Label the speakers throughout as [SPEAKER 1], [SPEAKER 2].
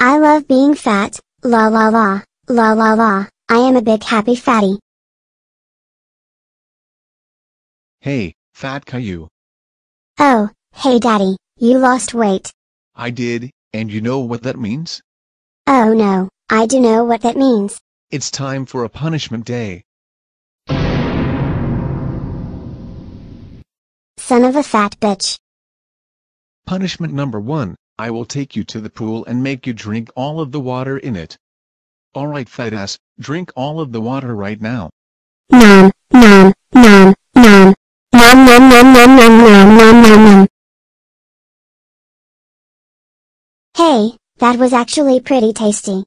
[SPEAKER 1] I love being fat, la la la, la la la, I am a big happy fatty.
[SPEAKER 2] Hey, Fat Caillou.
[SPEAKER 1] Oh, hey daddy, you lost weight.
[SPEAKER 2] I did, and you know what that means?
[SPEAKER 1] Oh no, I do know what that means.
[SPEAKER 2] It's time for a punishment day.
[SPEAKER 1] Son of a fat bitch.
[SPEAKER 2] Punishment number one, I will take you to the pool and make you drink all of the water in it. Alright fat ass, drink all of the water right now.
[SPEAKER 1] Nom, nom, nom, nom. Nom nom nom nom nom nom nom nom nom. Hey, that was actually pretty tasty.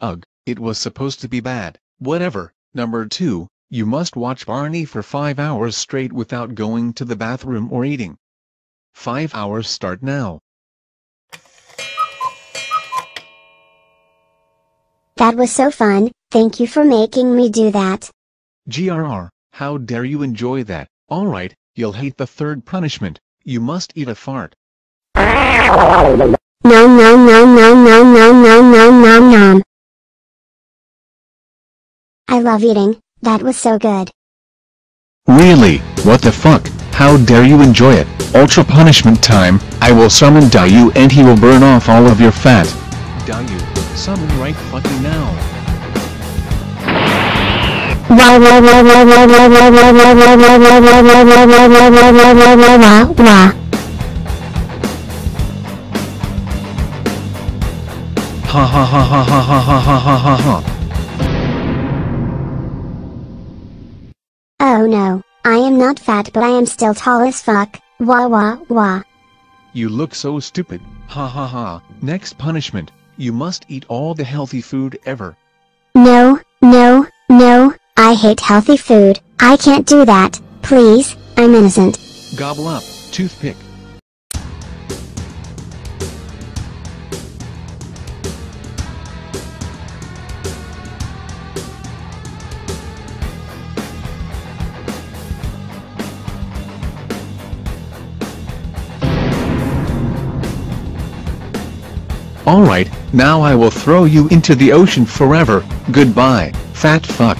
[SPEAKER 2] Ugh, it was supposed to be bad, whatever. Number two, you must watch Barney for 5 hours straight without going to the bathroom or eating. 5 hours start now.
[SPEAKER 1] That was so fun, thank you for making me do that.
[SPEAKER 2] GRR, how dare you enjoy that? Alright, you'll hate the third punishment, you must eat a fart.
[SPEAKER 1] Nom nom nom nom nom nom nom nom nom nom. I love eating, that was so good.
[SPEAKER 2] Really, what the fuck, how dare you enjoy it? Ultra punishment time, I will summon Dayu and he will burn off all of your fat. Dayu, summon right fucking now. Ha ha ha ha ha ha ha ha ha ha ha.
[SPEAKER 1] Oh no, I am not fat but I am still tall as fuck, wah wah wah.
[SPEAKER 2] You look so stupid, ha ha ha. Next punishment, you must eat all the healthy food ever.
[SPEAKER 1] No, no, no, I hate healthy food, I can't do that, please, I'm innocent.
[SPEAKER 2] Gobble up, toothpick. Alright, now I will throw you into the ocean forever, goodbye, fat fuck.